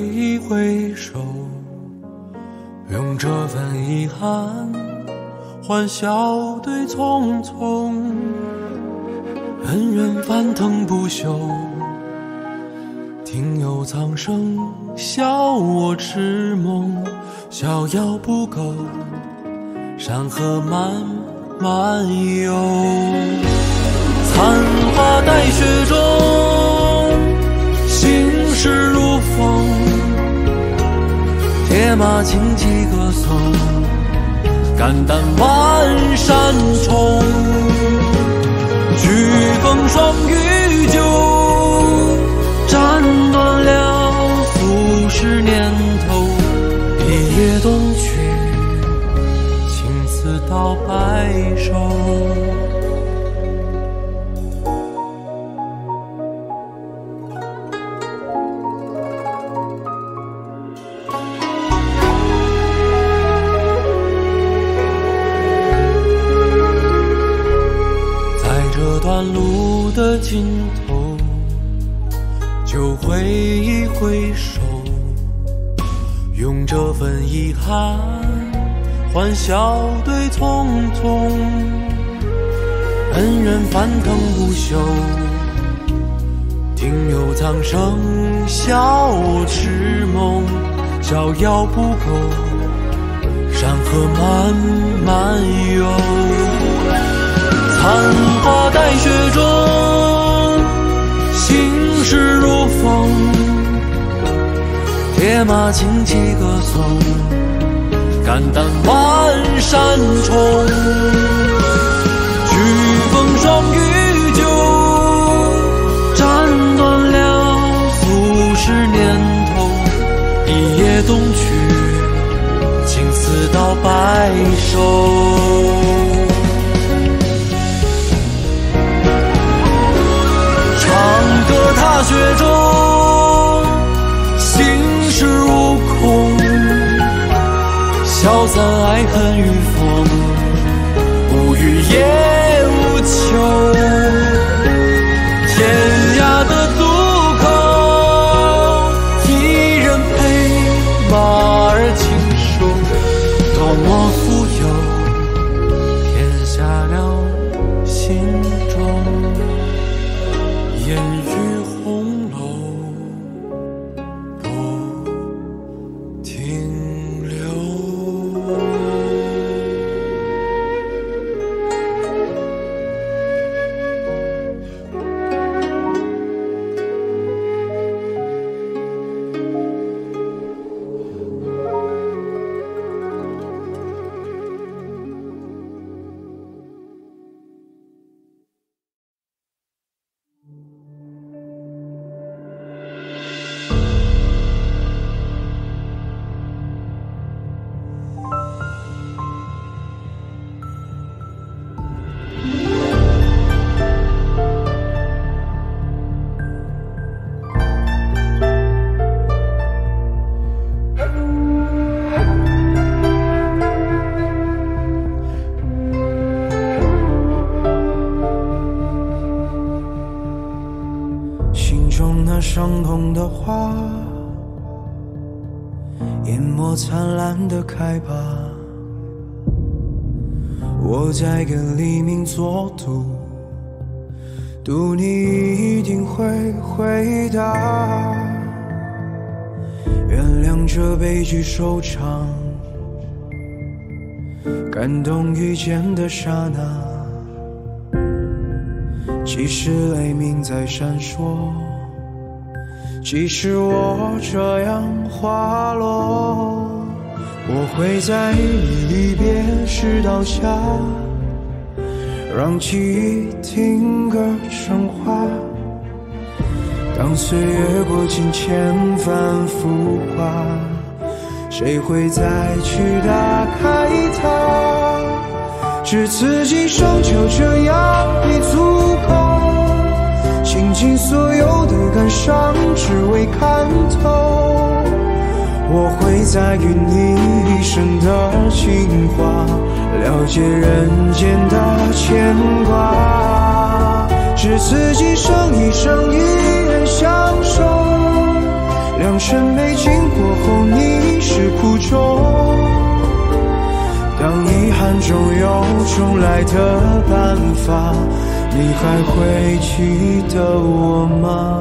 一挥手，用这份遗憾换笑对匆匆。恩怨翻腾不休，听有苍生笑我痴梦，逍遥不够，山河漫漫游。残花待雪中，心事如风。铁马轻骑歌颂，肝胆万山重。举风霜雨酒，路的尽头，就挥一挥手，用这份遗憾换笑对匆匆。恩怨翻腾不休，听有苍生笑我痴梦，逍遥不够，山河漫漫游。残花待雪中，心事如风。铁马轻骑歌颂，肝胆万山重。举风霜雨酒，斩断了俗世念头。一夜东去，青丝到白首。花，淹没灿烂的开吧。我在跟黎明作赌，赌你一定会回答。原谅这悲剧收场，感动遇见的刹那，即使雷鸣在闪烁。即使我这样滑落，我会在你离别时倒下，让记忆定格成画。当岁月过境迁反复化，谁会再去打开它？只自己生就这样已足。尽所有的感伤，只为看透。我会在与你一生的情话，了解人间的牵挂。只此今生一生一人相守。良辰美景过后，你是苦衷。当遗憾中有重来的办法，你还会记得我吗？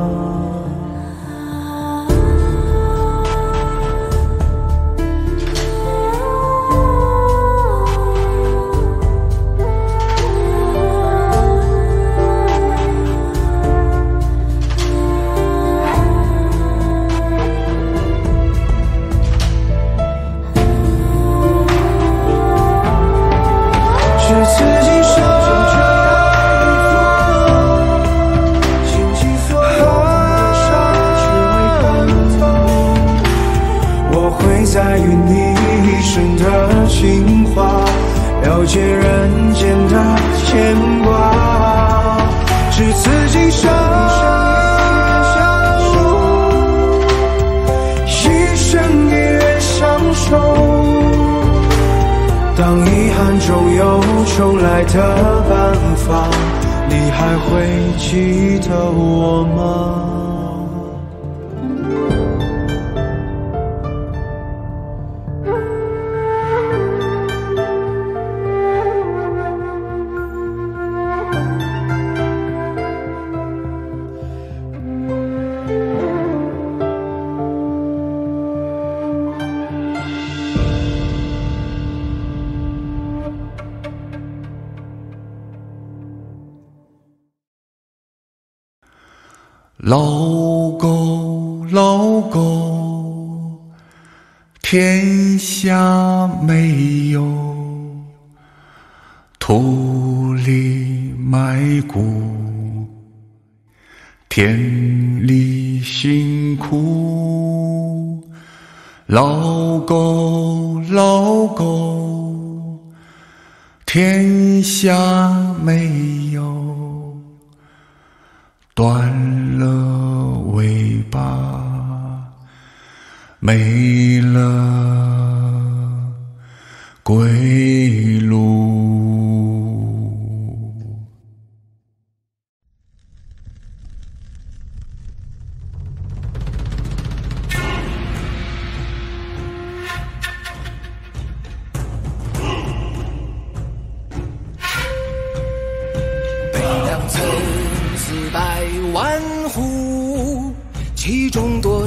重来的办法，你还会记得我吗？老狗，老狗，天下没有土里埋骨，田里辛苦。老狗，老狗，天下没有断。了尾巴，没了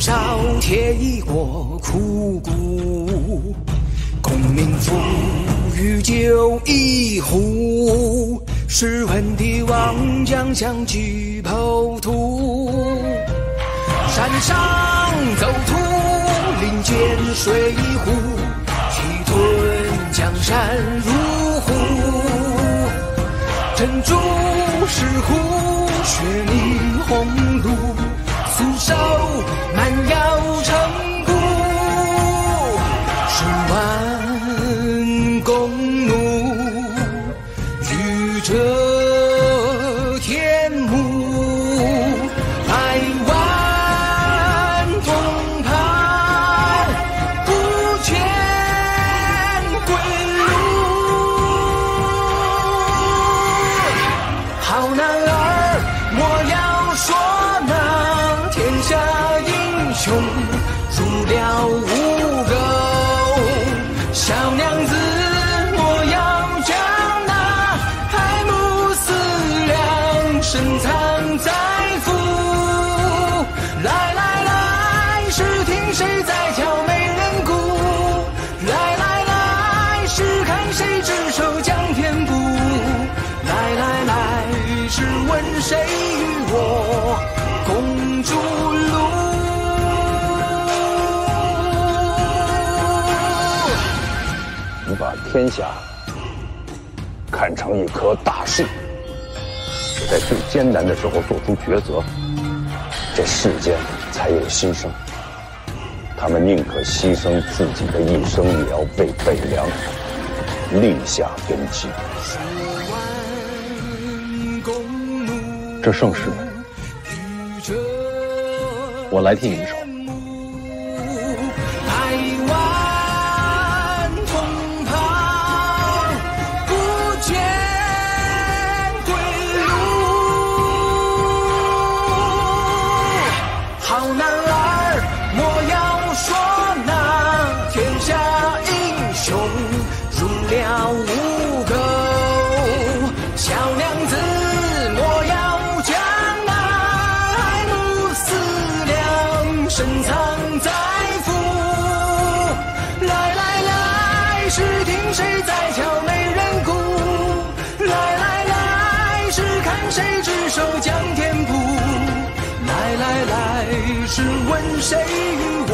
烧铁衣过枯骨？功名富裕酒一壶，试问帝王将相举剖土。山上走土，林间水壶，气吞江山如虎。珍珠石斛，血淋红。万天下看成一棵大树，在最艰难的时候做出抉择，这世间才有新生。他们宁可牺牲自己的一生，也要为北凉立下根基。这盛世，我来替你们守。看谁执手将天铺，来来来，试问谁与我。